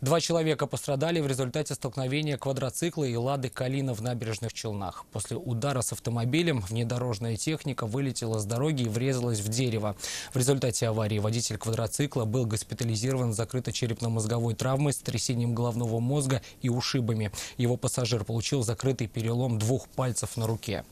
Два человека пострадали в результате столкновения квадроцикла и «Лады Калина» в набережных Челнах. После удара с автомобилем внедорожная техника вылетела с дороги и врезалась в дерево. В результате аварии водитель квадроцикла был госпитализирован с закрытой черепно-мозговой травмой, с трясением головного мозга и ушибами. Его пассажир получил закрытый перелом двух пальцев на руке.